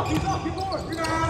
up, he's up, he's going.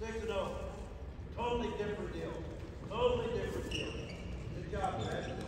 Six and oh. Totally different deal. Totally different deal. Good job, Red.